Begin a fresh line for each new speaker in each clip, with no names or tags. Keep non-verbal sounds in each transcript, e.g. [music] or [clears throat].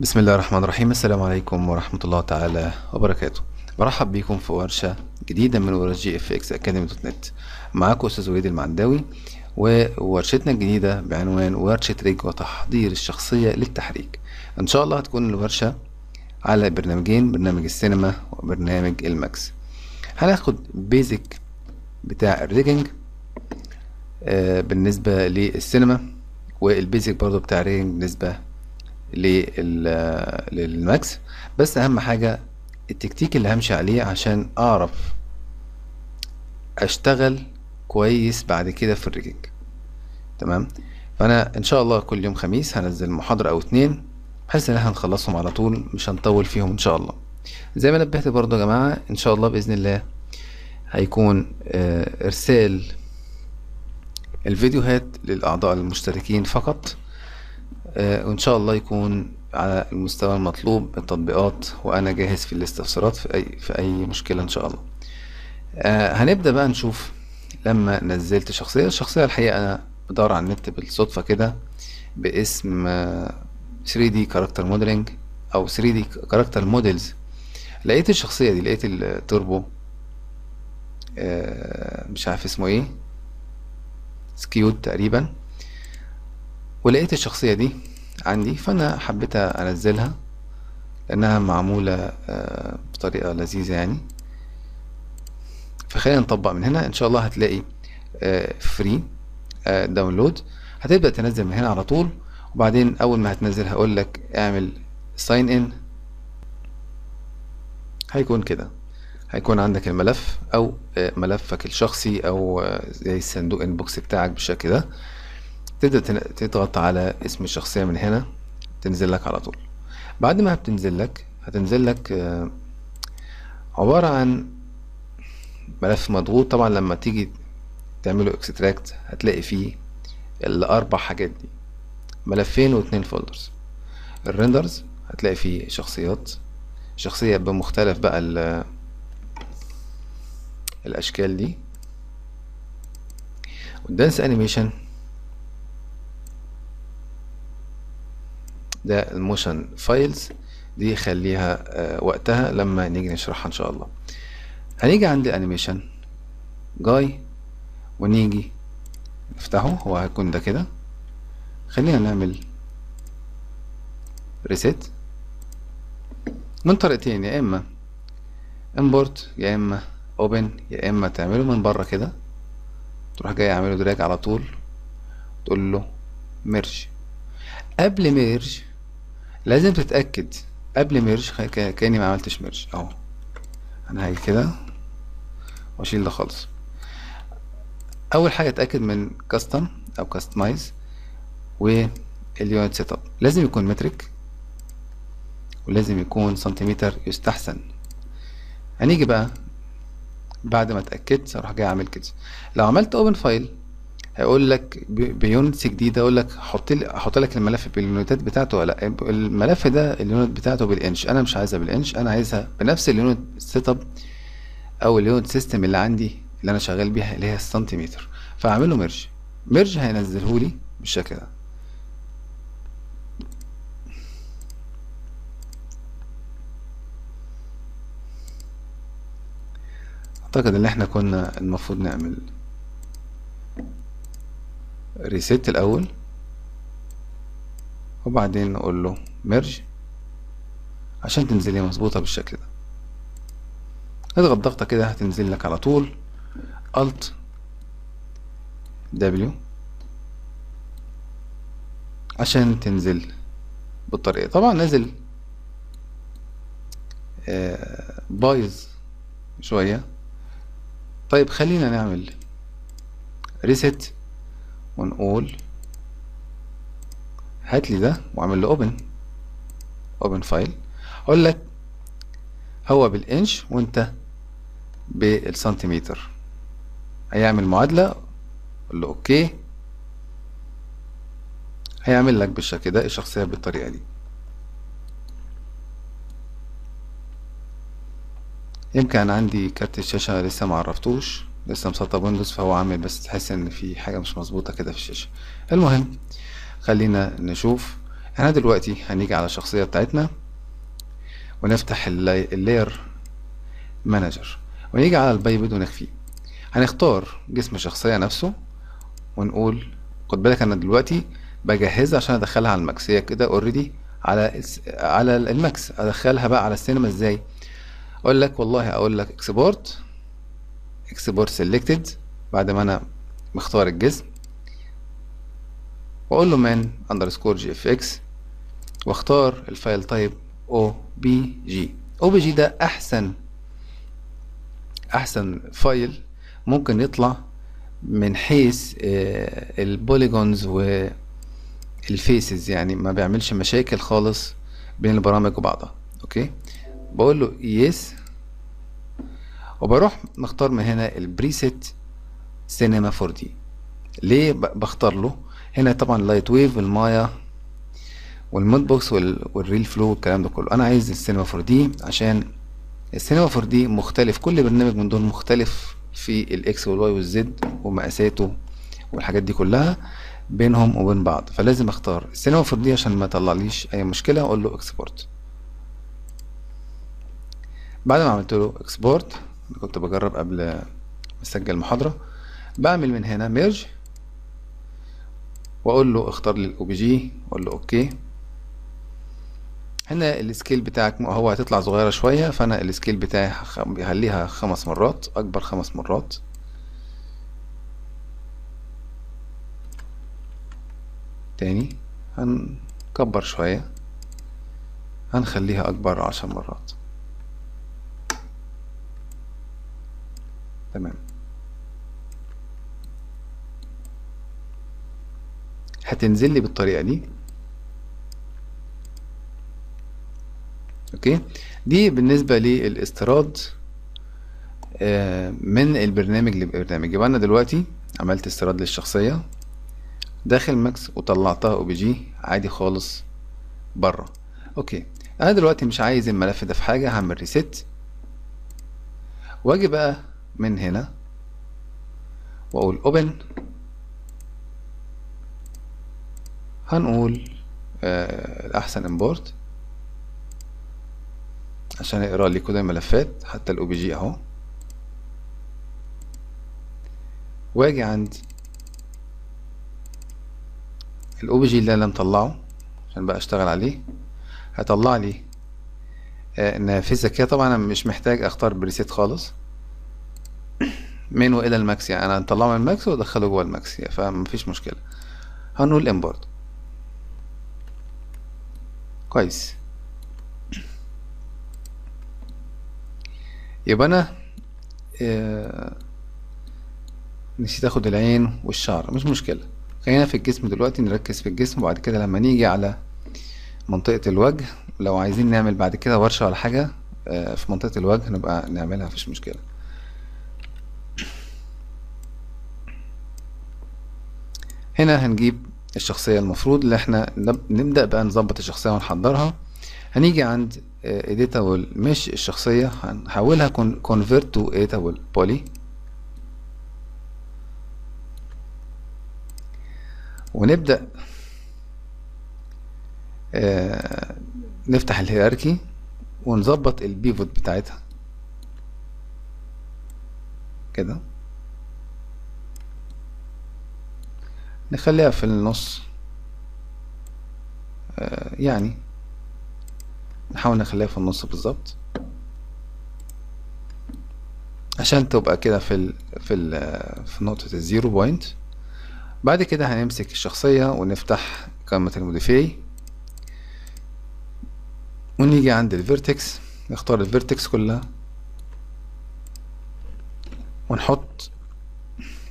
بسم الله الرحمن الرحيم. السلام عليكم ورحمة الله تعالى وبركاته. برحب بيكم في ورشة جديدة من ورش GFX Academy dot net. معاكم أستاذ وليد المعداوي وورشتنا الجديدة بعنوان ورشة rig وتحضير الشخصية للتحريك. إن شاء الله هتكون الورشة على برنامجين برنامج السينما وبرنامج الماكس هناخد basic بتاع ال rigging آه، بالنسبة للسينما وال basic برضو بتاع ال rigging بالنسبة للماكس. بس أهم حاجة التكتيك اللي همشي عليه عشان أعرف أشتغل كويس بعد كده في ال rigging. تمام؟ فأنا إن شاء الله كل يوم خميس هنزل محاضرة أو اتنين بحيث إن إحنا نخلصهم على طول مش هنطول فيهم إن شاء الله. زي ما نبهت برضو يا جماعة إن شاء الله بإذن الله هيكون آه، إرسال الفيديوهات للأعضاء المشتركين فقط. وإن شاء الله يكون على المستوى المطلوب التطبيقات وأنا جاهز في الاستفسارات في أي في أي مشكلة إن شاء الله. آه، هنبدأ بقى نشوف لما نزلت شخصية. الشخصية الحقيقة أنا بدور على النت بالصدفة كده باسم آه، 3D Character Modeling أو 3D Character Models. لقيت الشخصية دي لقيت التوربو آه، مش عارف اسمه إيه سكيود تقريبا. ولقيت الشخصية دي عندي فأنا حبيت أنزلها لأنها معمولة آه، بطريقة لذيذة يعني. فخلينا نطبق من هنا. إن شاء الله هتلاقي free download هتبدأ تنزل من هنا على طول. وبعدين أول ما هتنزل هقول لك اعمل sign in هيكون كده. هيكون عندك الملف أو آه، ملفك الشخصي أو آه، زي الصندوق inbox بتاعك بالشكل ده. تبدأ تضغط على اسم الشخصية من هنا تنزل لك على طول. بعد ما بتنزل لك هتنزل لك آه، عبارة عن ملف مضغوط. طبعا لما تيجي تعمله extract هتلاقي فيه الأربع حاجات دي. ملفين واتنين folders ال renders هتلاقي فيه شخصيات. شخصية بمختلف بقى ال- الأشكال دي. وال dance animation ده ال motion files دي خليها آه، وقتها لما نيجي نشرحها إن شاء الله. هنيجي عند ال animation جاي ونيجي نفتحه هو هيكون ده كده. خلينا نعمل reset من طريقتين يا إما import يا إما open يا إما تعمله من بره كده. تروح جاي اعمله drag على طول تقول له merge قبل merge لازم تتأكد قبل merge كأني ما عملتش merge أهو. أنا هاجي كده وأشيل ده خالص. أول حاجة أتأكد من custom أو customize وال unit setup لازم يكون مترك ولازم يكون سنتيمتر يستحسن. هنيجي بقى بعد ما اتأكدت أروح جاي أعمل كده. لو عملت open file هيقول لك ب units جديده أقول لك حط لي أحط لك الملف بال unit ات بتاعته ولا لأ؟ الملف ده ال unit بتاعته بالإنش. أنا مش عايزها بالإنش أنا عايزها بنفس ال unit setup أو ال unit system اللي عندي اللي أنا شغال بيها اللي هي السنتيمتر. فأعمل له merge merge هينزله لي بالشكل ده. أعتقد إن إحنا كنا المفروض نعمل reset الأول وبعدين نقول له merge عشان تنزل لي مظبوطة بالشكل ده. اضغط ضغطة كده هتنزل لك على طول. Alt W عشان تنزل بالطريقة طبعا نازل آه، بايظ شوية. طيب خلينا نعمل ريسيت ونقول هات لي ده واعمل له open open file أقول لك هو بالإنش وأنت بالسنتيمتر. هيعمل معادلة. قول له okay. هيعمل لك بالشكل ده الشخصية بالطريقة دي. يمكن عندي كارت الشاشة لسه معرفتوش لسه مسطب Windows فهو عامل بس تحس إن في حاجة مش مظبوطة كده في الشاشة. المهم خلينا نشوف. إحنا دلوقتي هنيجي على الشخصية بتاعتنا ونفتح ال layer manager. ونيجي على ال biped ونخفيه هنختار جسم الشخصية نفسه ونقول خد بالك أنا دلوقتي بجهزها عشان أدخلها على الماكس هي كده already على على الماكس. أدخلها بقى على السينما إزاي؟ أقول لك والله أقول لك export export selected بعد ما أنا مختار الجسم. وأقول له من underscore GFX واختار ال file type أو بي جي أو بي جي ده أحسن أحسن file ممكن يطلع من حيث ال polygons وال faces يعني ما بيعملش مشاكل خالص بين البرامج وبعضها. okay؟ بقول له yes وبروح مختار من هنا ال preset Cinema 4D ليه بختار له؟ هنا طبعا ال LightWave المايا وال Mudbox وال RealFlow والكلام ده كله. أنا عايز السينما 4D عشان السينما 4D مختلف كل برنامج من دول مختلف في الاكس والواي والزد ومقاساته والحاجات دي كلها بينهم وبين بعض. فلازم أختار السينما 4D عشان ما يطلعليش أي مشكلة أقول له export بعد ما عملت له export كنت بجرب قبل ما اسجل بعمل من هنا merge وأقول له اختار لي ال OBJ وأقول له okay. هنا ال scale بتاعك هو هتطلع صغيرة شوية فأنا ال scale بتاعي هخليها خمس مرات أكبر خمس مرات. تاني هنكبر شوية. هنخليها أكبر عشر مرات. تمام. هتنزل لي بالطريقة دي. أوكي؟ دي بالنسبة للاستيراد من البرنامج لبرنامج. يبقى أنا دلوقتي عملت استيراد للشخصية داخل ماكس وطلعتها OBJ عادي خالص بره. Okay. أنا دلوقتي مش عايز الملف ده في حاجة هعمل reset وأجي بقى من هنا وأقول open هنقول آه الأحسن import عشان يقرا لي كل الملفات حتى ال OBJ أهو. واجي عند ال OBJ اللي أنا مطلعه عشان بقى أشتغل عليه. هطلع لي آه كده طبعا أنا مش محتاج أختار preset خالص. من والى الماكس يعني أنا هطلعه من الماكس وادخله جوه الماكس يعني فمفيش مشكلة. هنقول import كويس. يبقى أنا آه نسيت آخد العين والشعر مش مشكلة. خلينا في الجسم دلوقتي نركز في الجسم وبعد كده لما نيجي على منطقة الوجه لو عايزين نعمل بعد كده ورشة ولا حاجة آه في منطقة الوجه نبقى نعملها مفيش مشكلة. هنا هنجيب الشخصية المفروض اللي إحنا نبدأ بقى نظبط الشخصية ونحضرها. هنيجي عند editable مش الشخصية هنحولها convert to editable poly. ونبدأ آه نفتح الهيراركي ونظبط البيفوت بتاعتها. كده. نخليها في النص. آه يعني نحاول نخليها في النص بالظبط. عشان تبقى كده في ال في ال في نقطة ال zero point. بعد كده هنمسك الشخصية ونفتح قائمة ال modify ونيجي عند ال vertex. نختار ال vertex كلها. ونحط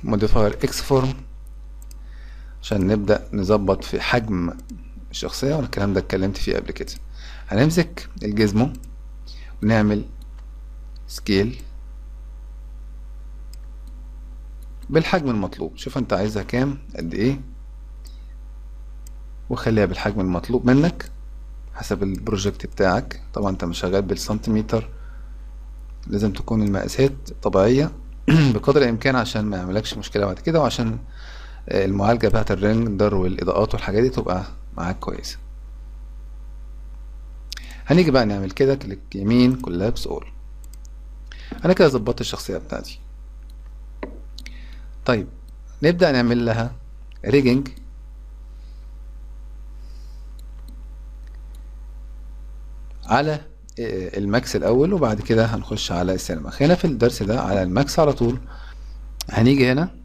modifier XForm عشان نبدأ نظبط في حجم الشخصية والكلام ده اتكلمت فيه قبل كده. هنمسك ال gizmo ونعمل scale بالحجم المطلوب. شوف انت عايزها كام قد إيه وخليها بالحجم المطلوب منك حسب ال project بتاعك. طبعا انت مش شغال بالسنتيمتر لازم تكون المقاسات طبيعية [clears throat] بقدر الإمكان عشان ما يعملكش مشكلة بعد كده وعشان المعالجة بتاعت ال render والإضاءات والحاجات دي تبقى معاك كويسة. هنيجي بقى نعمل كده click يمين collapse all أنا كده ظبطت الشخصية بتاعتي. طيب نبدأ نعمل لها rigging على الماكس الأول وبعد كده هنخش على السينما. هنا في الدرس ده على الماكس على طول هنيجي هنا.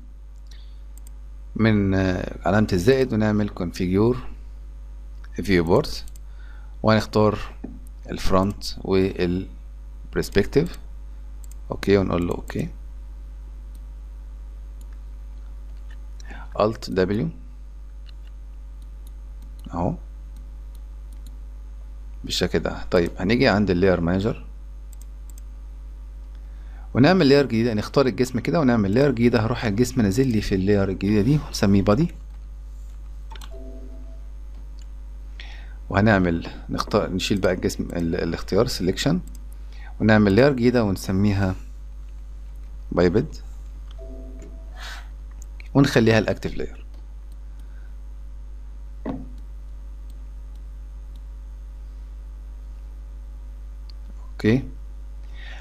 من علامة الزائد ونعمل configure viewport وهنختار ال front وال perspective okay ونقول له okay Alt W. أهو. بالشكل ده. طيب هنيجي عند ال layer manager ونعمل layer جديدة نختار الجسم كده ونعمل layer جديدة. هروح الجسم نازل لي في ال layer الجديدة دي ونسميه body وهنعمل نختار نشيل بقى الجسم ال... الاختيار selection ونعمل layer جديدة ونسميها biped ونخليها ال active layer okay.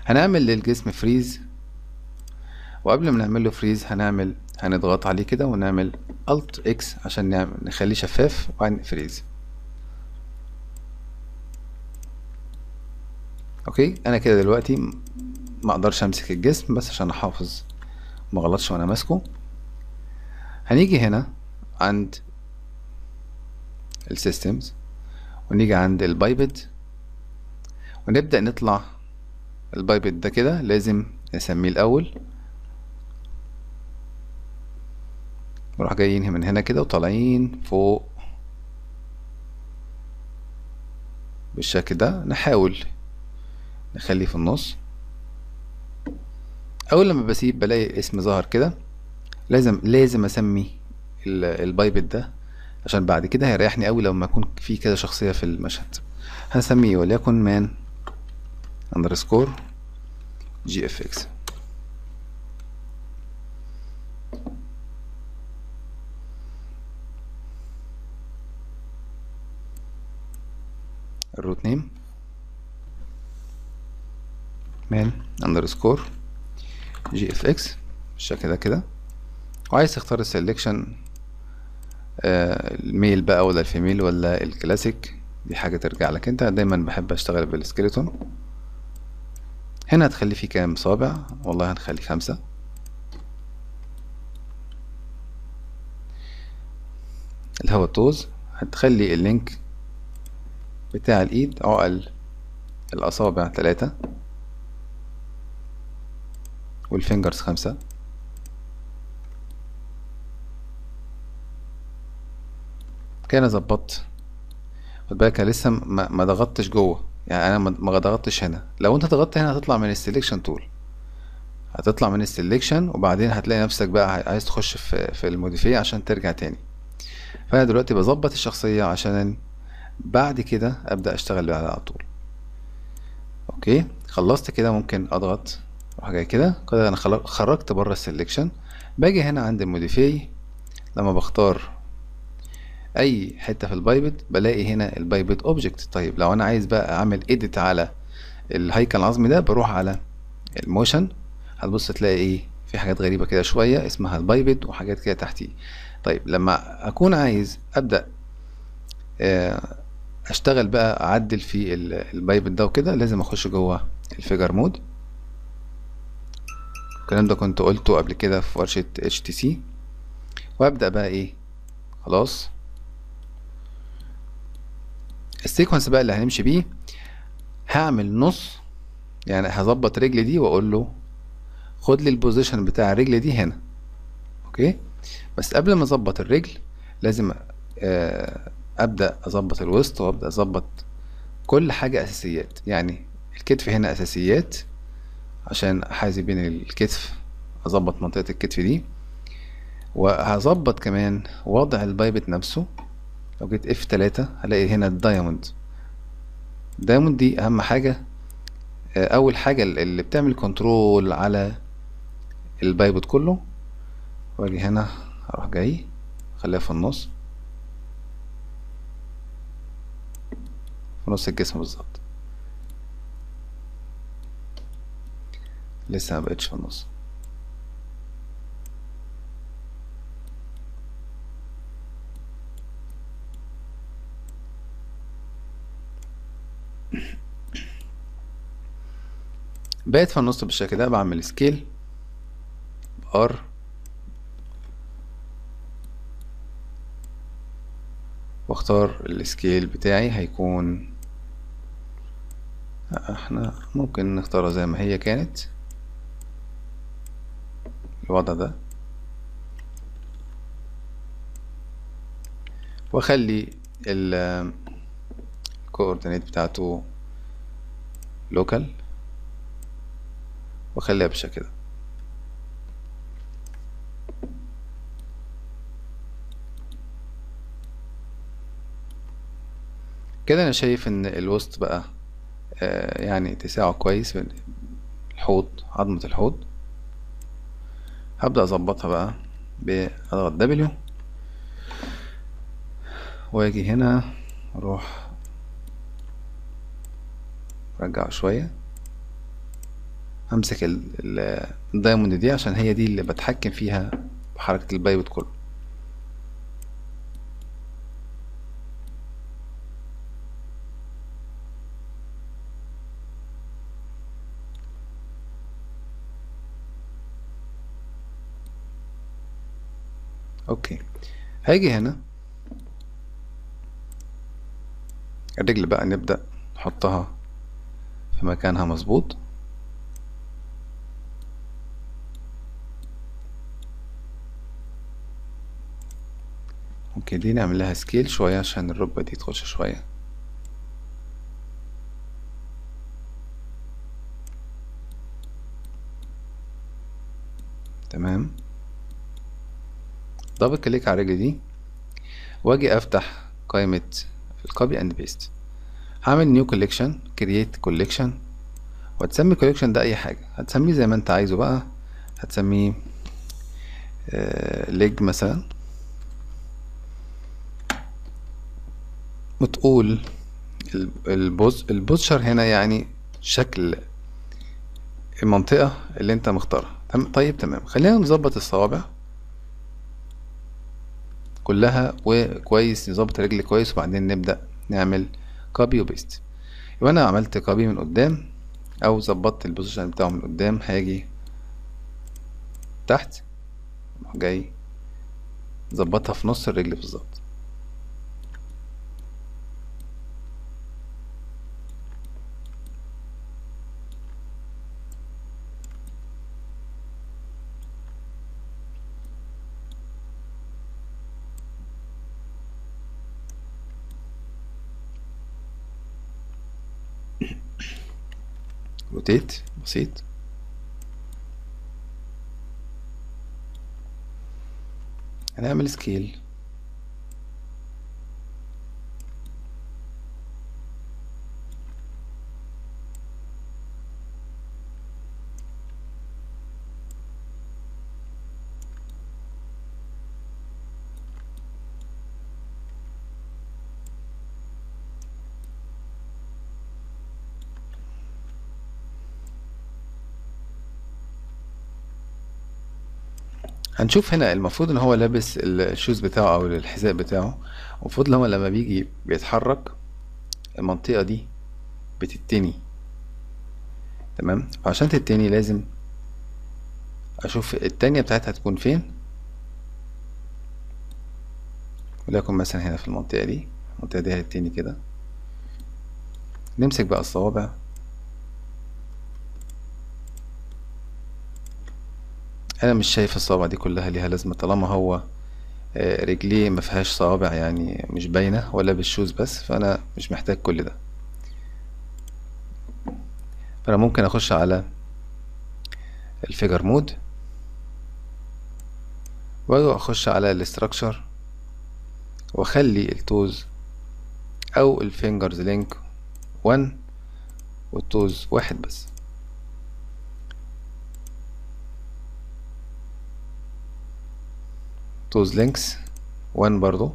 هنعمل للجسم freeze. وقبل ما نعمل له freeze هنعمل هنضغط عليه كده ونعمل Alt X عشان نعمل نخليه شفاف وبعدين freeze. okay؟ أنا كده دلوقتي ما أقدرش أمسك الجسم بس عشان أحافظ ما غلطش وأنا ماسكه. هنيجي هنا عند ال systems ونيجي عند ال biped ونبدأ نطلع ال biped ده كده لازم نسميه الأول. نروح جايين من هنا كده وطالعين فوق. بالشكل ده نحاول نخليه في النص. أول لما بسيب بلاقي اسم ظهر كده. لازم لازم أسمي ال biped ده عشان بعد كده هيريحني قوي لما يكون في كده شخصية في المشهد. هنسميه وليكن man underscore GFX ال root name man underscore GFX بالشكل ده كده. وعايز تختار ال selection آه ال male بقى ولا ال female ولا الكلاسيك دي حاجة ترجع لك. أنت دايما بحب أشتغل بال skeleton هنا هتخلي فيه كام؟ صابع. والله هنخلي خمسة. اللي هو ال toes هتخلي ال link بتاع الإيد عقل الأصابع تلاتة. وال fingers خمسة. كده ظبطت. خد بالك أنا لسه ما ضغطتش جوه. يعني أنا ما ضغطتش هنا. لو أنت ضغطت هنا هتطلع من ال selection tool هتطلع من ال selection وبعدين هتلاقي نفسك بقى عايز تخش في في ال modify عشان ترجع تاني. فأنا دلوقتي بظبط الشخصية عشان بعد كده أبدأ أشتغل بيها على طول. أوكي؟ خلصت كده ممكن أضغط جاي كده. كده أنا خرجت بره ال selection باجي هنا عند ال modify لما بختار أي حتة في ال biped بلاقي هنا ال biped object طيب لو أنا عايز بقى أعمل edit على الهيكل العظمي ده بروح على ال motion. هتبص تلاقي إيه؟ في حاجات غريبة كده شوية اسمها ال biped وحاجات كده تحتيه. طيب لما أكون عايز أبدأ أشتغل بقى أعدل في ال biped ده وكده لازم أخش جوه ال figure mode. الكلام ده كنت قلته قبل كده في ورشة HTC وأبدأ بقى إيه؟ خلاص. ال sequence بقى اللي هنمشي بيه هعمل نص يعني هظبط رجلي دي وأقول له خد لي ال position بتاع الرجل دي هنا. أوكي؟ بس قبل ما أظبط الرجل لازم أبدأ أظبط الوسط وأبدأ أظبط كل حاجة أساسيات. يعني الكتف هنا أساسيات عشان احاذي بين الكتف أظبط منطقة الكتف دي. وهظبط كمان وضع ال biped نفسه. لو جيت F3 هلاقي هنا ال diamond. ال diamond دي أهم حاجة آه، أول حاجة اللي بتعمل control على ال biped كله. وأجي هنا أروح جاي خليها في النص. في نص الجسم بالظبط. لسه مبقتش في النص. بقت في النص بالشكل ده بعمل scale R واختار ال scale بتاعي هيكون إحنا ممكن نختارها زي ما هي كانت. الوضع ده. واخلي ال coordinate بتاعته local واخليها بالشكل ده كده أنا شايف إن الوسط بقى آه يعني اتساعه كويس الحوض عظمة الحوض. هبدأ أظبطها بقى بضغط W وأجي هنا أروح ارجعه شوية. همسك ال diamond دي عشان هي دي اللي بتحكم فيها بحركة ال biped كله. أوكي. هاجي هنا. الرجل بقى نبدأ نحطها. في مكانها مظبوط. أوكي دي نعمل لها scale شوية عشان الركبة دي تخش شوية. تمام. double click على الرجل دي وأجي أفتح قائمة ال copy and paste هعمل new collection create collection وهتسمي collection ده أي حاجة. هتسميه زي ما أنت عايزه بقى. هتسميه leg مثلا. وتقول ال pose ال posture هنا يعني شكل المنطقة اللي أنت مختارها. طيب تمام. خلينا نظبط الصوابع كلها وكويس نظبط الرجل كويس وبعدين نبدأ نعمل copy و paste يبقى أنا عملت copy من قدام أو ظبطت ال position بتاعه من قدام هاجي تحت جاي ظبطها في نص الرجل بالظبط. روتيت بسيط. هنعمل سكيل. هنشوف هنا المفروض إن هو لابس الشوز بتاعه أو الحذاء بتاعه. المفروض إن هو لما بيجي بيتحرك المنطقة دي بتتني. تمام؟ فعشان تتني لازم أشوف التانية بتاعتها تكون فين. وليكن مثلا هنا في المنطقة دي. المنطقة دي هتتني كده. نمسك بقى الصوابع. أنا مش شايف الصوابع دي كلها ليها لازمة طالما هو رجليه ما فيهاش صوابع يعني مش باينة ولا بال shoes بس فأنا مش محتاج كل ده. فأنا ممكن أخش على ال figure mode واخش على ال structure وأخلي ال toes أو ال fingers link 1 والتوز واحد بس. توز لينكس وان برضو.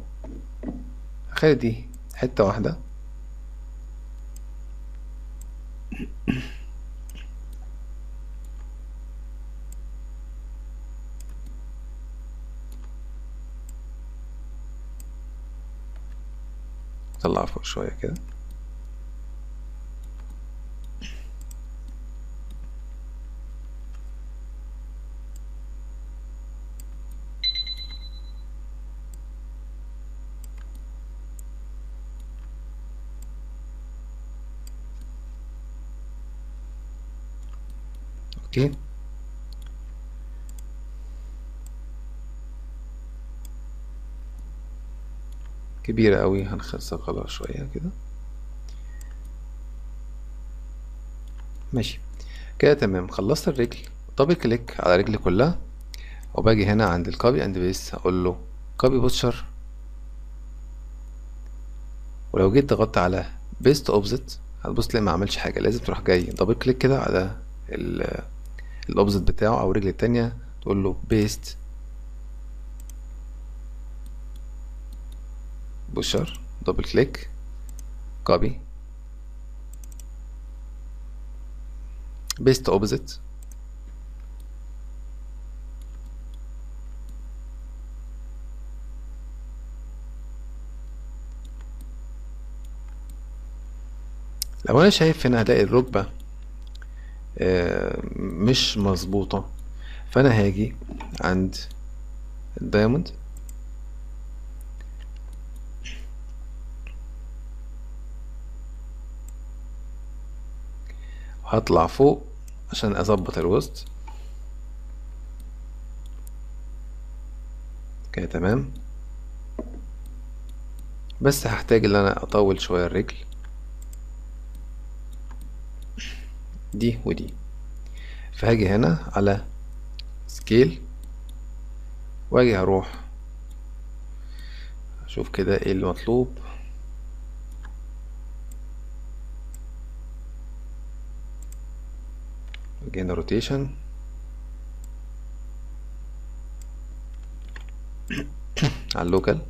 خلي دي حتة واحدة. طلع فوق شوية كده. أوكي. كبيرة قوي هنصغرها شوية كده. ماشي. كده تمام. خلصت الرجل. double click على الرجل كلها. وباجي هنا عند ال copy and paste هقول له copy posture ولو جيت ضغطت على paste opposite هتبص تلاقي ما عملش حاجة. لازم تروح جاي double click كده على ال opposite بتاعه أو الرجل التانية تقول له paste posture double click copy paste opposite لو أنا شايف هنا هلاقي الركبة مش مظبوطة. فأنا هاجي عند الدايموند هطلع فوق عشان أظبط الوسط. كده تمام. بس هحتاج إن أنا أطول شوية الرجل. دي ودي. فهاجي هنا على scale واجي هروح أشوف كده إيه المطلوب again rotation [coughs] على ال local.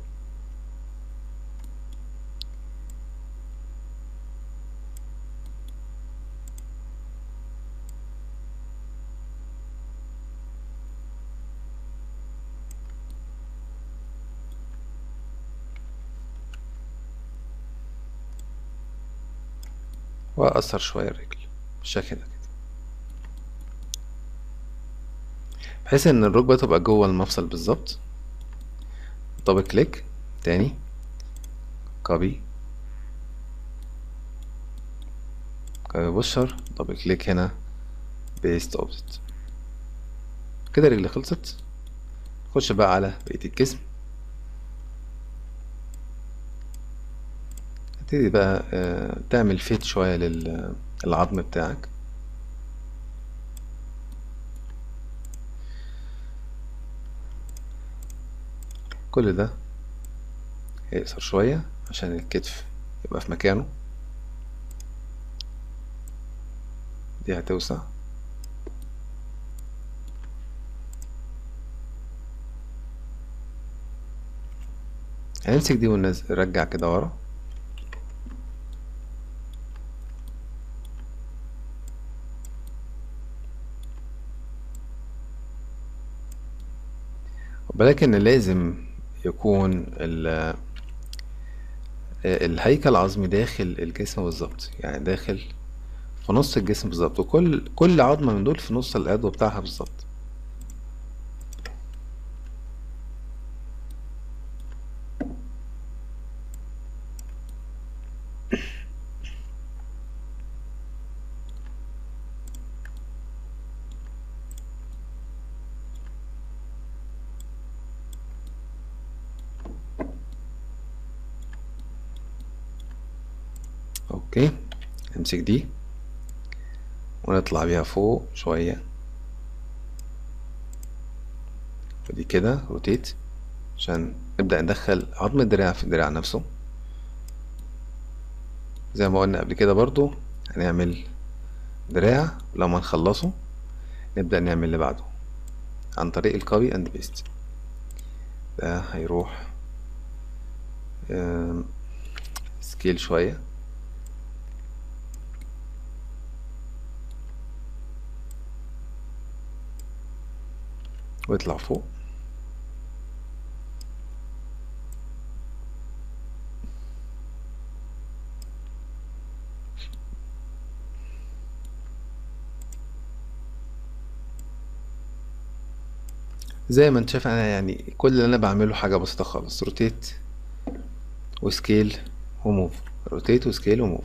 وأقصر شوية الرجل. بالشكل ده كده. بحيث إن الركبة تبقى جوه المفصل بالظبط. double click تاني. copy copy posture double click هنا. paste opposite كده رجلي خلصت. نخش بقى على بقية الجسم. تبتدي بقى آه، تعمل فيت شوية للعظم بتاعك. كل ده هيقصر شوية عشان الكتف يبقى في مكانه. دي هتوسع. هنمسك دي ونرجع كده ورا. ولكن لازم يكون ال- الهيكل العظمي داخل الجسم بالظبط يعني داخل في نص الجسم بالظبط وكل كل عظمة من دول في نص العضو بتاعها بالظبط. okay. نمسك دي. ونطلع بيها فوق شوية. ودي كده rotate عشان نبدأ ندخل عظم الدراع في الدراع نفسه. زي ما قلنا قبل كده برضو هنعمل دراع لما نخلصه. نبدأ نعمل اللي بعده. عن طريق ال copy and paste ده هيروح scale شوية. ويطلع فوق. زي ما انت شايف أنا يعني كل اللي أنا بعمله حاجة بسيطة خالص. rotate وسكيل وموف روتيت وسكيل وموف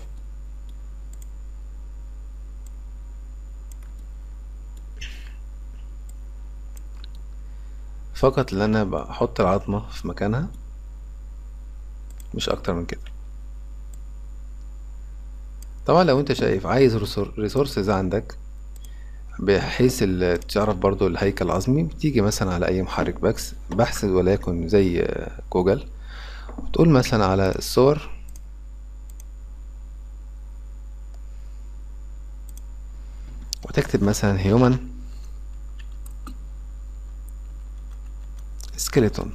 فقط اللي أنا بحط العظمة في مكانها مش أكتر من كده. طبعا لو أنت شايف عايز resources عندك بحيث تعرف برضو الهيكل العظمي بتيجي مثلا على أي محرك بحث بحث وليكن زي جوجل وتقول مثلا على الصور. وتكتب مثلا human skeleton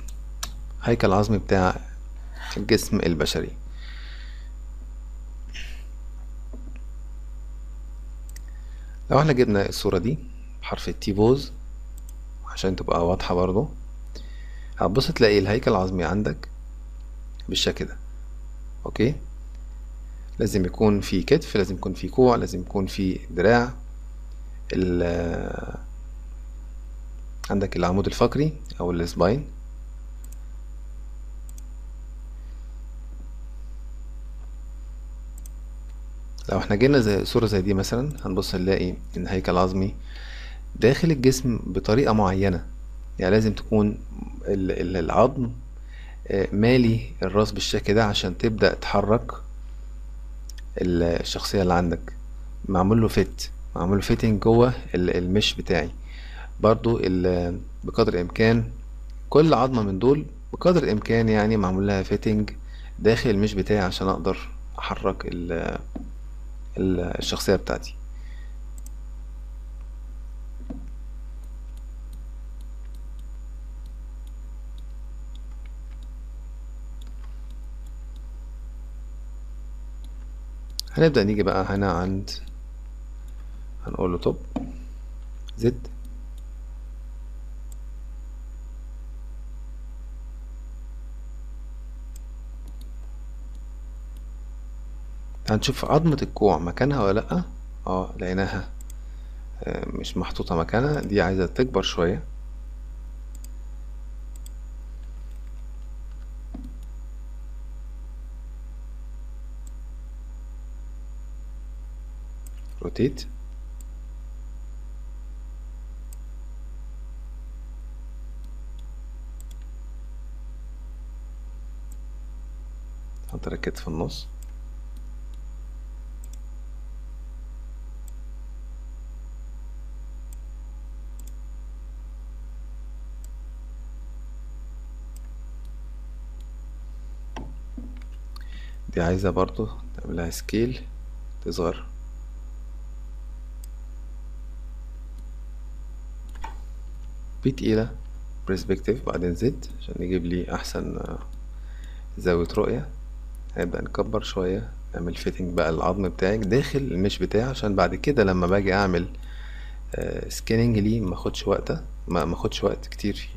هيكل عظمي بتاع الجسم البشري. لو إحنا جبنا الصورة دي بحرف ال T pose عشان تبقى واضحة برضو هتبص تلاقي الهيكل العظمي عندك بالشكل ده. okay؟ لازم يكون في كتف لازم يكون في كوع لازم يكون في دراع. عندك العمود الفقري أو ال spine. لو إحنا جينا زي صورة زي دي مثلا هنبص نلاقي إن هيكل عظمي داخل الجسم بطريقة معينة. يعني لازم تكون ال- ال- العظم آه، مالي الرأس بالشكل ده عشان تبدأ تحرك ال- الشخصية اللي عندك. معمول له fit معمول له fitting جوه ال- ال mesh بتاعي. برضو بقدر الإمكان كل عظمة من دول بقدر الإمكان يعني معمول لها fitting داخل ال mesh بتاعي عشان أقدر أحرك ال- ال- الشخصية بتاعتي. هنبدأ نيجي بقى هنا عند هنقول له توب زد هنشوف عظمة الكوع مكانها ولا لأ؟ آه لقيناها. آه، مش محطوطة مكانها. دي عايزة تكبر شوية. روتيت الكتف في النص. دي عايزة برضو تعملها scale تصغر. P تقيلة perspective بعدين Z عشان يجيب لي أحسن آه، زاوية رؤية. هنبدأ نكبر شوية نعمل fitting بقى العظم بتاعك داخل ال mesh بتاعي عشان بعد كده لما باجي أعمل skinning ليه ماخدش وقت ما ماخدش وقت كتير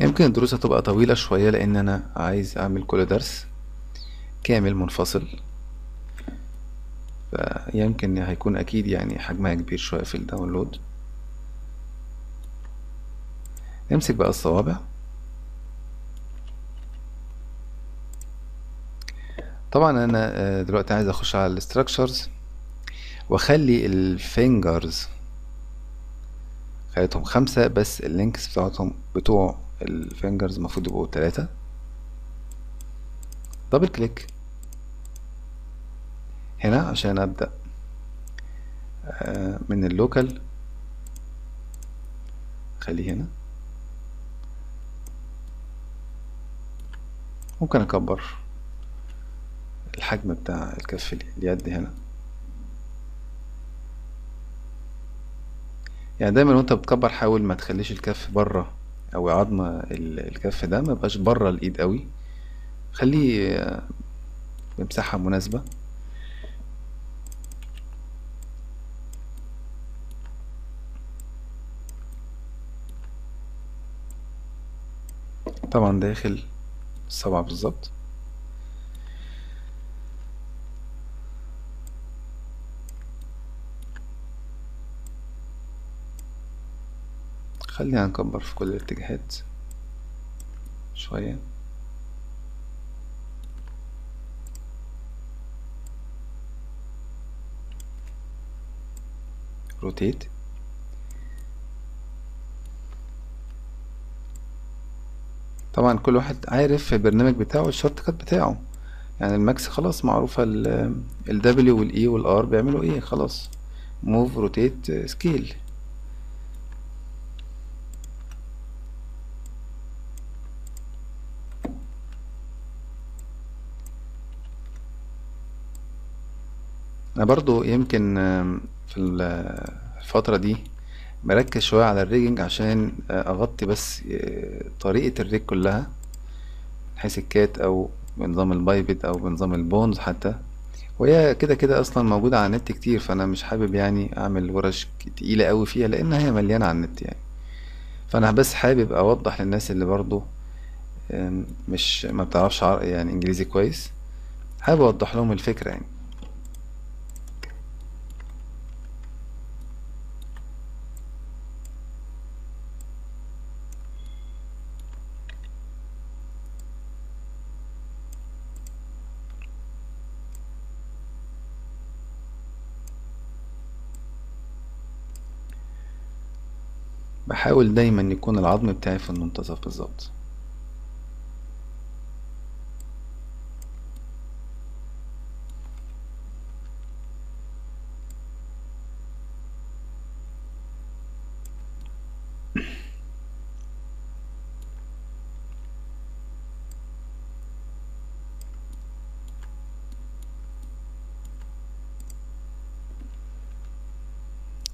يمكن الدروس هتبقى طويلة شوية لأن أنا عايز أعمل كل درس كامل منفصل. فيمكن هيكون أكيد يعني حجمها كبير شوية في ال download. نمسك بقى الصوابع. طبعا أنا آه، دلوقتي عايز أخش على ال structures وأخلي ال fingers خليتهم خمسة بس ال links بتاعتهم بتوع ال fingers المفروض يبقوا تلاتة. double click هنا عشان أبدأ آه، من ال local. خليه هنا. ممكن أكبر الحجم بتاع الكف اليد هنا. يعني دايما وأنت بتكبر حاول ما تخليش الكف بره. أو عظم ال- الكف ده ما يبقاش بره الإيد قوي. خليه بمساحة مناسبة. طبعا داخل الصبع بالظبط. خلينا نكبر في كل الاتجاهات شوية. rotate طبعا كل واحد عارف البرنامج بتاعه ال shortcut بتاعه. يعني الماكس خلاص معروفة ال W وال E بيعملوا إيه؟ خلاص. move rotate scale أنا برضو يمكن في ال- الفترة دي بركز شوية على ال rigging عشان آه، أغطي بس آه، طريقة ال rig كلها من حيث ال CAT أو بنظام ال Biped أو بنظام ال bones حتى. وهي كده كده أصلا موجودة على النت كتير فأنا مش حابب يعني أعمل ورش تقيلة قوي فيها لأن هي مليانة على النت يعني. فأنا بس حابب أوضح للناس اللي برضو مش ما بتعرفش عر- يعني إنجليزي كويس حابب أوضح لهم الفكرة يعني. بحاول دايما يكون العظم بتاعي في المنتصف بالظبط.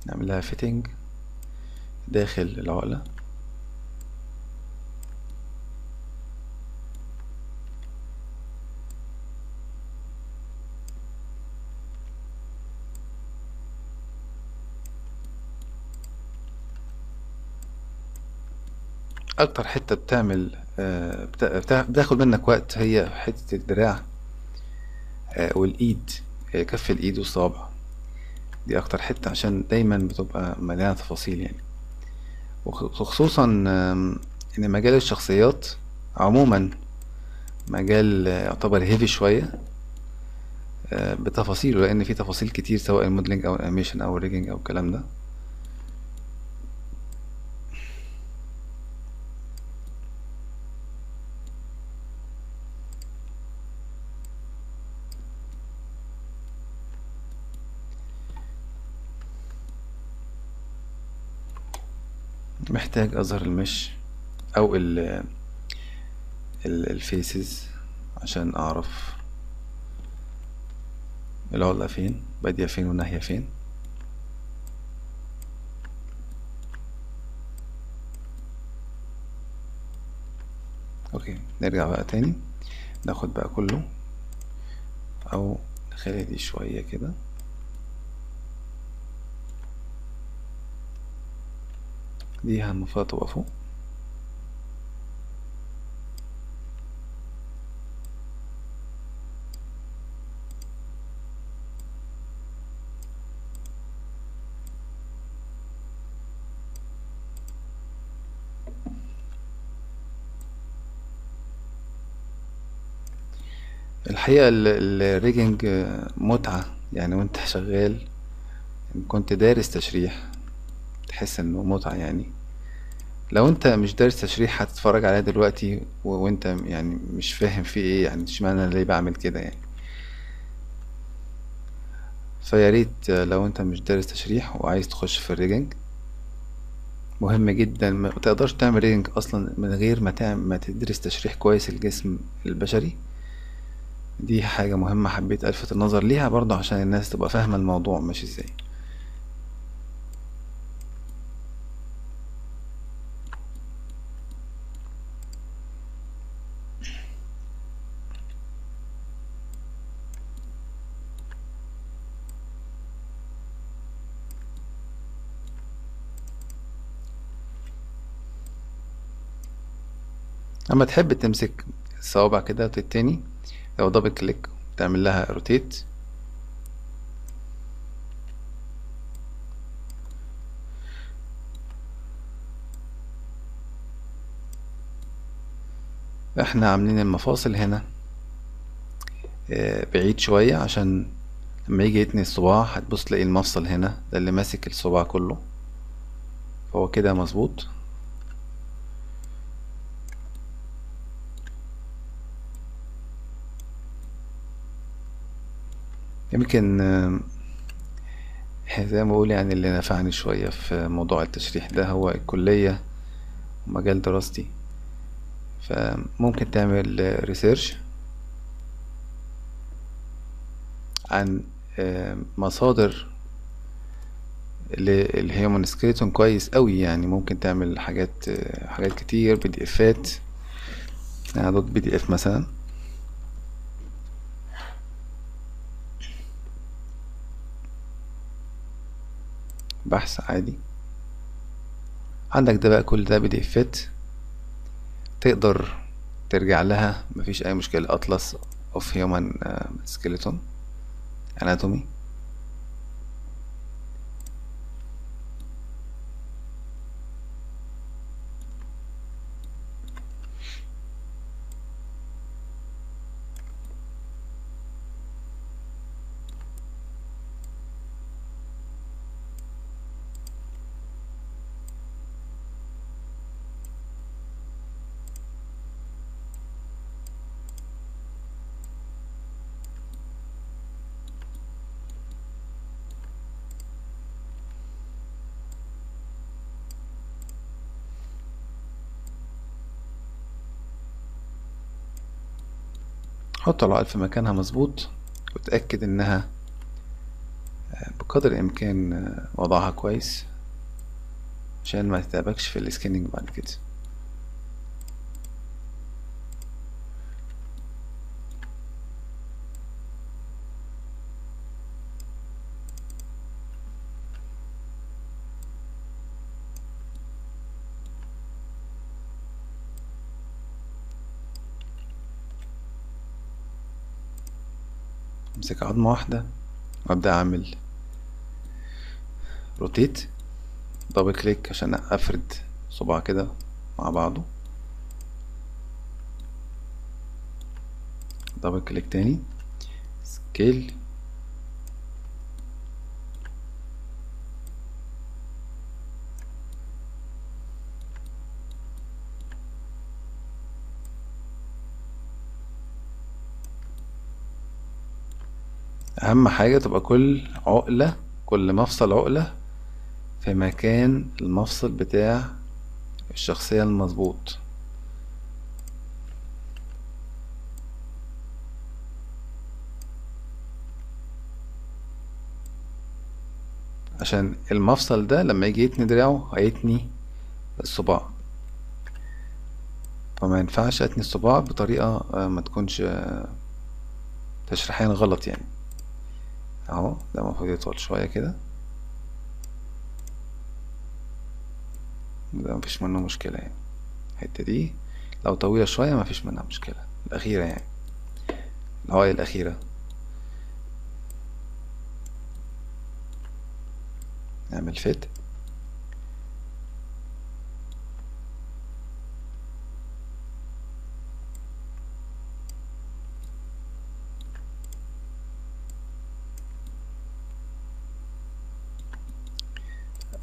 نعمل لها فيتنج داخل العقلة. أكتر حتة بتعمل آه، بتا- بتا- بتاخد منك وقت هي حتة الدراع آه، والإيد آه، كف الإيد والصابع دي أكتر حتة عشان دايما بتبقى مليانة تفاصيل يعني. وخصوصا إن مجال الشخصيات عموما مجال يعتبر heavy شوية آه، بتفاصيله لأن في تفاصيل كتير سواء ال modeling أو ال animation أو ال rigging أو الكلام ده. محتاج اظهر ال mesh أو ال ال ال faces عشان أعرف العقلة فين بادية فين والناحية فين. okay نرجع بقى تاني. ناخد بقى كله أو نخلي دي شوية كده. المفروض تبقى فوق الحقيقة ال- الريجنج متعة يعني وانت شغال كنت دارس تشريح تحس إنه متعة يعني. لو أنت مش دارس تشريح هتتفرج عليها دلوقتي وأنت يعني مش فاهم في إيه يعني اشمعنى ليه بعمل كده يعني. فيا ريت لو أنت مش دارس تشريح وعايز تخش في ال rigging. مهم جدا ما تقدرش تعمل rigging أصلا من غير ما ما تدرس تشريح كويس الجسم البشري. دي حاجة مهمة حبيت ألفت النظر ليها برضه عشان الناس تبقى فاهمة الموضوع ماشي إزاي. أما تحب تمسك الصوابع كده وتتني لو double click تعمل لها rotate إحنا عاملين المفاصل هنا آه، بعيد شوية عشان لما يجي يتني الصباع هتبص تلاقي المفصل هنا ده اللي ماسك الصباع كله. فهو كده مظبوط؟ يمكن آه، زي ما بقول يعني اللي نفعني شوية في موضوع التشريح ده هو الكلية ومجال دراستي. فممكن تعمل ريسيرش عن آه، مصادر لل human skeleton كويس قوي يعني. ممكن تعمل حاجات آه، حاجات كتير PDF ات يعني dot PDF مثلا. بحث عادي. عندك ده بقى كل ده PDF ات تقدر ترجع لها مفيش أي مشكلة. اطلس اوف هيومن سكيلتون اناتومي حط العقل في مكانها مظبوط وتأكد إنها آه، بقدر الإمكان آه، وضعها كويس عشان ما تتعبكش في السكيننج بعد كده. امسك عظمة واحدة وأبدأ أعمل rotate double click عشان أفرد صباع كده مع بعضه. double click تاني scale أهم حاجة تبقى كل عقلة كل مفصل عقلة في مكان المفصل بتاع الشخصية المظبوط. عشان المفصل ده لما يجي يتني دراعه هيتني الصباع. فما ينفعش أتني الصباع بطريقة آه، ما تكونش آه، تشريحيا غلط يعني. أهو ده المفروض يطول شوية كده. ده مفيش منه مشكلة يعني. الحتة دي لو طويلة شوية مفيش منها مشكلة. الأخيرة يعني. العقل الأخيرة. نعمل فيت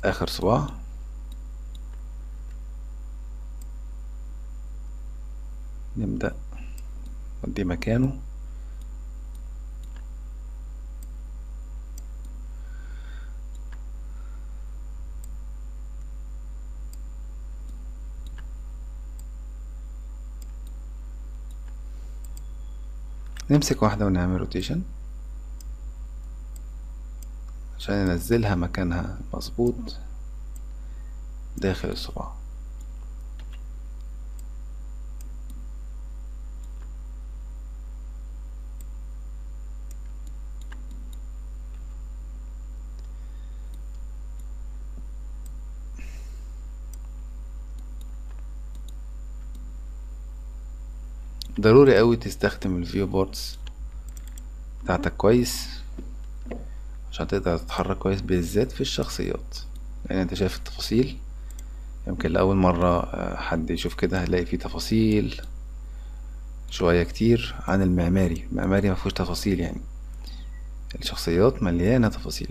آخر صباع نبدأ. ندي مكانه. نمسك واحدة ونعمل روتيشن عشان ننزلها مكانها. مظبوط. داخل الصباع. ضروري قوي تستخدم ال viewports بتاعتك كويس. عشان تقدر تتحرك كويس بالذات في الشخصيات. لأن أنت شايف التفاصيل يمكن لأول مرة آه، حد يشوف كده هيلاقي فيه تفاصيل شوية كتير عن المعماري. المعماري مفهوش تفاصيل يعني. الشخصيات مليانة تفاصيل.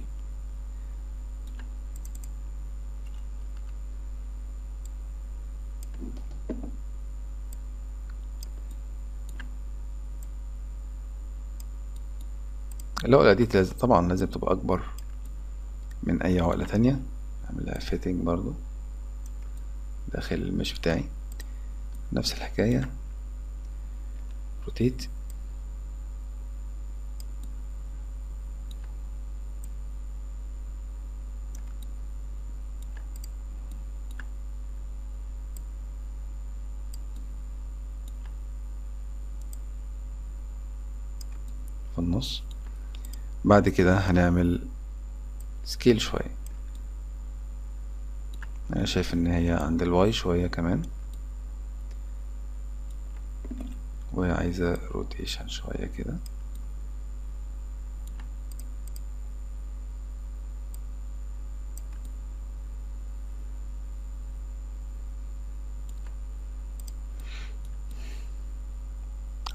العقلة دي لازم طبعا لازم تبقى أكبر من أي عقلة تانية. أعملها fitting برضو. داخل ال mesh بتاعي. نفس الحكاية. rotate في النص. بعد كده هنعمل scale شوية. أنا شايف إن هي عند ال Y شوية كمان. وعايزة rotation شوية كده.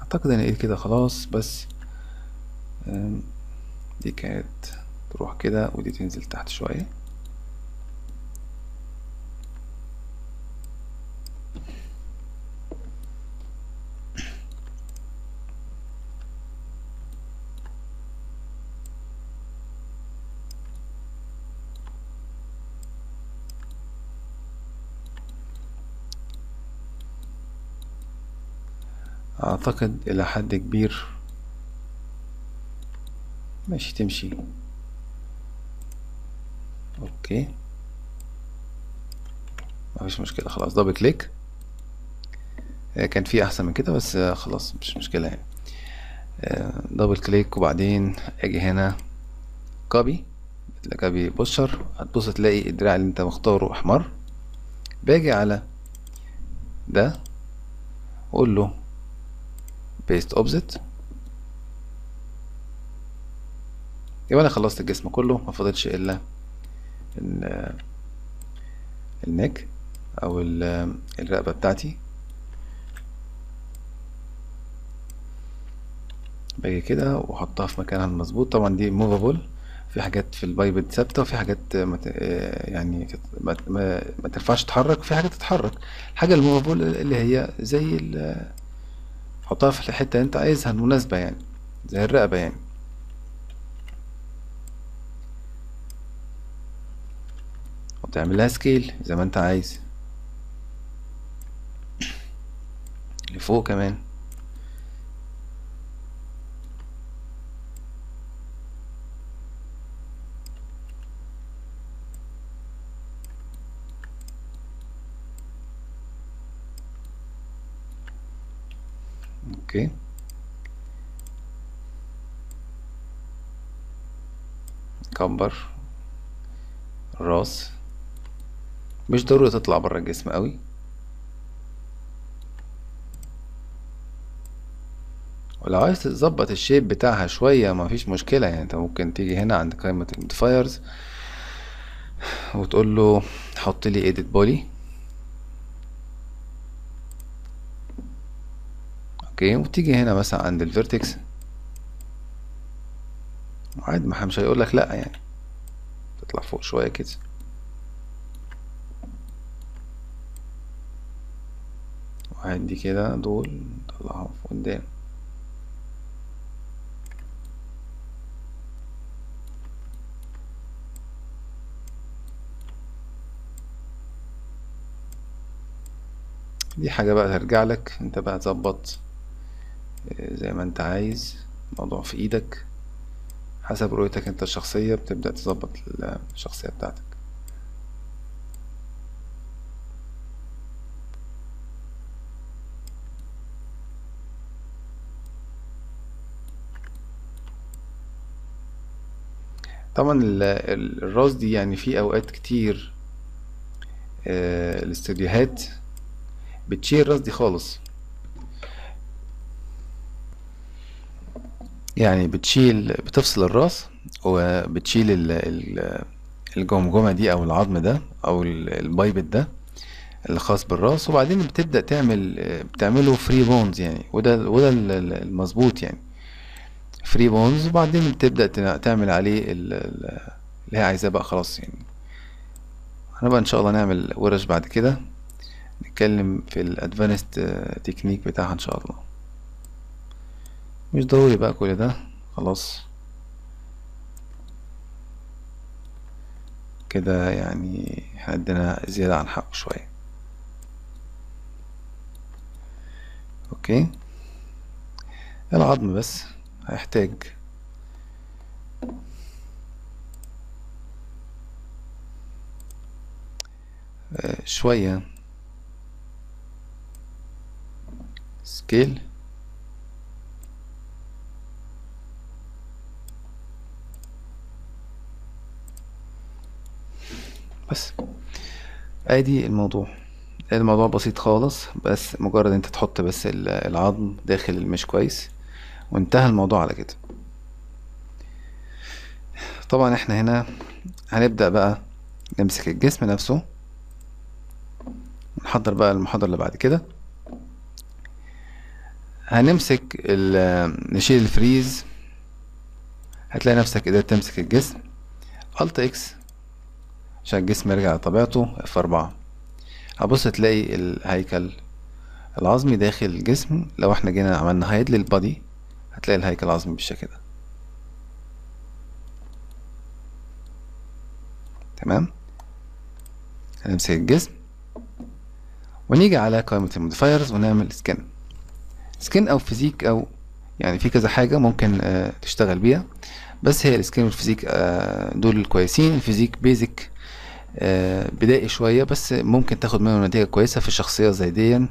أعتقد إن إيه كده خلاص بس دي كانت تروح كده ودي تنزل تحت شوية. أعتقد إلى حد كبير ماشي تمشي. okay. مفيش مشكلة خلاص. double click كان في أحسن من كده بس خلاص مش مشكلة يعني. double click وبعدين آجي هنا. copy copy posture هتبص تلاقي الدراع اللي انت مختاره أحمر. باجي على ده. أقول له paste opposite يبقى أنا خلصت الجسم كله ما فاضلش إلا ال neck أو الرقبة بتاعتي. باجي كده وأحطها في مكانها المظبوط. طبعا دي movable في حاجات في ال Biped ثابتة وفي حاجات ما يعني ما, ما, ما تنفعش تتحرك وفي حاجات تتحرك. الحاجة ال movable اللي هي زي حطها في الحته اللي أنت عايزها المناسبه يعني زي الرقبة يعني. وتعمل لها scale زي ما انت عايز. لفوق كمان. okay. كبر الراس مش ضروري تطلع بره الجسم قوي. ولو عايز تظبط ال shape بتاعها شوية مفيش مشكلة يعني انت ممكن تيجي هنا عند قائمة ال modifiers وتقول له حط لي edit poly okay وتيجي هنا مثلا عند ال vertex. عادي ما مش هيقول لك لأ يعني. تطلع فوق شوية كده. وهدي كده دول نطلعهم قدام. دي حاجة بقى ترجع لك انت بقى تظبط زي ما انت عايز الموضوع في إيدك. حسب رؤيتك انت الشخصية بتبدأ تظبط الشخصية بتاعتك. طبعا الراس دي يعني في أوقات كتير الاستوديوهات بتشيل الراس دي خالص. يعني بتشيل بتفصل الراس وبتشيل الجمجمة دي أو العظم ده أو ال biped ده الخاص بالراس وبعدين بتبدأ تعمل آه، بتعمله free bones يعني وده وده ال- ال- المظبوط يعني. free bones وبعدين بتبدأ تنا- تعمل عليه ال- ال- اللي هي عايزاه بقى خلاص يعني. هنبقى إن شاء الله نعمل ورش بعد كده. نتكلم في ال advanced technique بتاعها إن شاء الله. مش ضروري بقى كل ده. خلاص. كده يعني عندنا زيادة عن حقه شوية. okay. العظم بس. هيحتاج. آه، شوية. سكيل. بس. آدي الموضوع. الموضوع بسيط خالص بس مجرد أنت تحط بس ال- العظم داخل المش كويس. وانتهى الموضوع على كده. طبعا إحنا هنا هنبدأ بقى نمسك الجسم نفسه. نحضر بقى المحاضرة اللي بعد كده. هنمسك نشيل ال freeze. هتلاقي نفسك قدرت تمسك الجسم. Alt X عشان الجسم يرجع لطبيعته. F أربعة. هبص تلاقي الهيكل العظمي داخل الجسم. لو إحنا جينا عملنا hide لل body هتلاقي الهيكل العظمي بالشكل ده. تمام؟ هنمسك الجسم. ونيجي على قائمة ال modifiers ونعمل skin skin أو physique أو يعني في كذا حاجة ممكن آه، تشتغل بيها. بس هي ال skin وال physique آه، دول الكويسين ال physique basic آه، بدائي شوية بس ممكن تاخد منه نتيجة كويسة في شخصية زي دي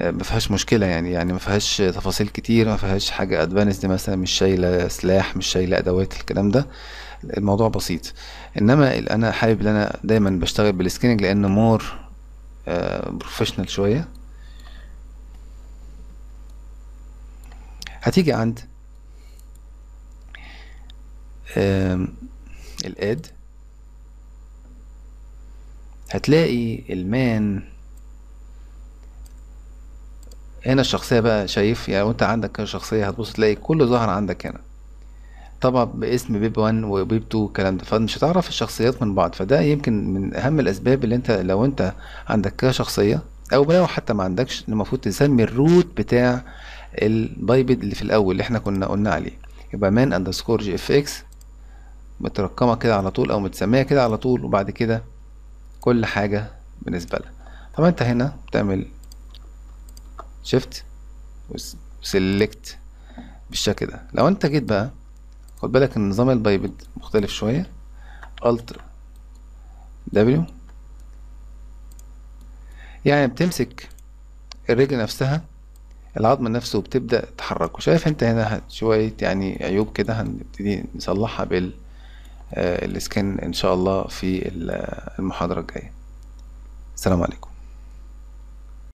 ما فيهاش مشكلة يعني يعني ما فيهاش تفاصيل كتير ما فيهاش حاجة advanced مثلا مش شايلة سلاح مش شايلة أدوات الكلام ده. الموضوع بسيط. إنما أنا حابب إن أنا دايما بشتغل بال skinning لأنه more professional شوية. هتيجي عند الاد هتلاقي المان هنا الشخصية بقى شايف يعني وانت عندك كذا شخصية هتبص تلاقي كله ظهر عندك هنا. طبعا باسم بيب 1 وبيب 2 الكلام ده فمش هتعرف الشخصيات من بعض فده يمكن من أهم الأسباب اللي انت لو انت عندك كذا شخصية أو لو حتى ما عندكش المفروض تسمي الروت بتاع البايبد اللي في الأول اللي إحنا كنا قلنا عليه. يبقى man underscore GFX مترقمة كده على طول أو متسمية كده على طول وبعد كده كل حاجة بالنسبة لها. طبعا انت هنا بتعمل shift و select بالشكل ده. لو انت جيت بقى خد بالك إن نظام ال biped مختلف شوية. Alt W يعني بتمسك الرجل نفسها العظم نفسه بتبدأ تحركه شايف انت هنا شوية يعني عيوب كده هنبتدي نصلحها بال آه، السكان إن شاء الله في ال- المحاضرة الجاية. السلام عليكم.